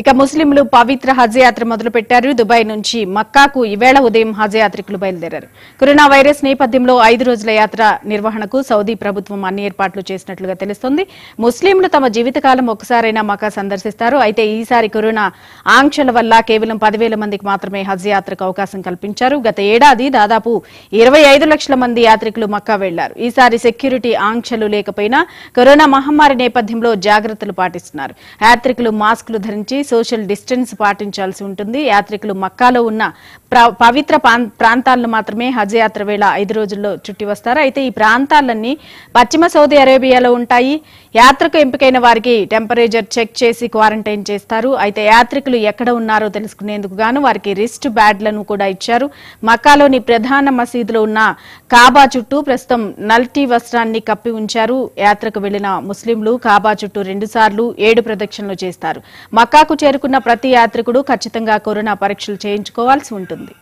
ఇక ముస్లింలు పవిత్ర హజ్ యాత్ర మొదలుపెట్టారు. దుబాయ్ నుంచి మక్కాకు ఈవేళ ఉదయం హజ్ యాత్రికులు బయలుదేరారు. కరోనా వైరస్ నేపథ్యంలో ఐదు రోజుల యాత్ర నిర్వహణకు సౌదీ ప్రభుత్వం అన్ని ఏర్పాట్లు చేసినట్లుగా తెలుస్తోంది. ముస్లింలు తమ జీవితకాలం ఒకసారైనా మక్కా సందర్శిస్తారు. అయితే ఈసారి కరోనా ఆంక్షల వల్ల కేవలం పదివేల మందికి మాత్రమే హజ్ యాత్రకు అవకాశం కల్పించారు. గత ఏడాది దాదాపు ఇరవై ఐదు లక్షల మంది యాత్రికులు మక్కా వెళ్ళారు. ఈసారి సెక్యూరిటీ ఆంక్షలు లేకపోయినా కరోనా మహమ్మారి నేపథ్యంలో జాగ్రత్తలు పాటిస్తున్నారు. యాత్రికులు మాస్కులు ధరించి సోషల్ డిస్టెన్స్ పాటించాల్సి ఉంటుంది. యాత్రికులు మక్కాలో ఉన్న పవిత్ర ప్రాం- ప్రాంతాలను మాత్రమే హజ్ యాత్ర వేళ ఐదు రోజుల్లో చుట్టి వస్తారు. అయితే ఈ ప్రాంతాలన్నీ పశ్చిమ సౌదీ అరేబియాలో ఉంటాయి. యాత్రకు ఎంపికైన వారికి టెంపరేచర్ చెక్ చేసి క్వారంటైన్ చేస్తారు. అయితే యాత్రికులు ఎక్కడ ఉన్నారో తెలుసుకునేందుకు గాను వారికి రిస్ట్ బ్యాడ్లను కూడా ఇచ్చారు. మక్కాలోని ప్రధాన మసీదులో ఉన్న కాబా చుట్టూ ప్రస్తుతం నల్టీ వస్త్రాన్ని కప్పి ఉంచారు. యాత్రకు వెళ్ళిన ముస్లింలు కాబా చుట్టూ రెండు సార్లు ఏడు ప్రదక్షిణలు చేస్తారు. మక్కాకు చేరుకున్న ప్రతి యాత్రికుడు ఖచ్చితంగా కరోనా పరీక్షలు చేయించుకోవాల్సి ఉంటుంది.